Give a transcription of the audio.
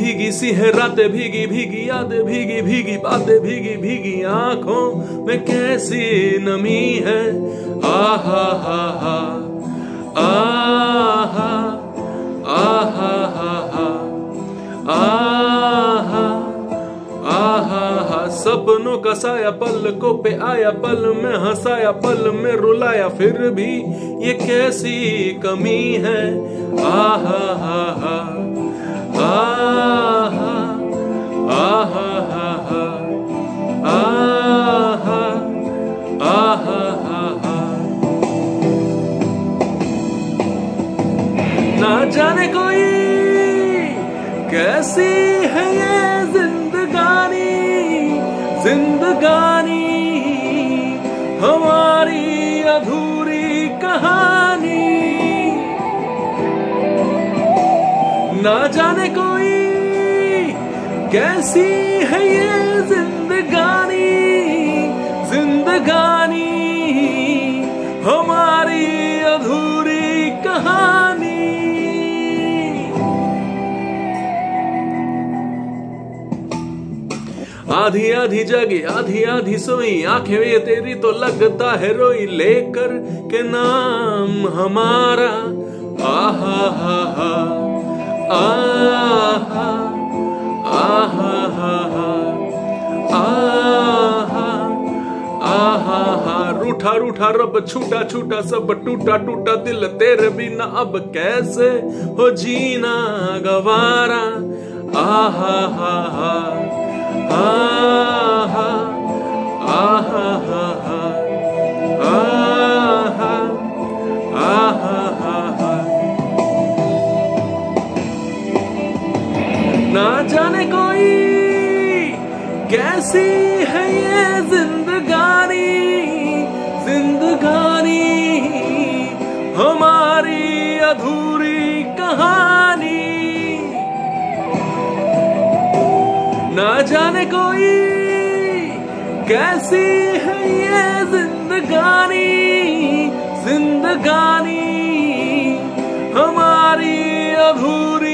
भीगी सी है रातें भीगी भीगी यादें भीगी भीगी बातें भीगी भीगी आँखों में कैसी नमी है। आहा, हा हा, आहा आहा, हा आहा हा। सपनों का साया पल को पे आया, पल में हंसाया, पल में रुलाया, फिर भी ये कैसी कमी है। आहा हा हा। जाने कोई कैसी है ये जिंदगानी जिंदगानी हमारी अधूरी कहानी। ना जाने कोई, कैसी है ये जिंदगानी जिंदगानी, हमारी अधूरी कहानी। आधी आधी जगी, आधी आधी सोई, आँखें वे तेरी तो लगता है रोई, लेकर के नाम हमारा। आहा, हा हा। रूठा रूठा, रब छूटा छूटा, सब टूटा टूटा, दिल तेरे बिना अब कैसे हो जीना गवारा? आहा हा हा हा आहा ना जाने कोई कैसी है ये जिंदगानी जिंदगानी, हमारी अधूरी कहानी। ना जाने कोई कैसी है ये जिंदगानी जिंदगानी, हमारी अधूरी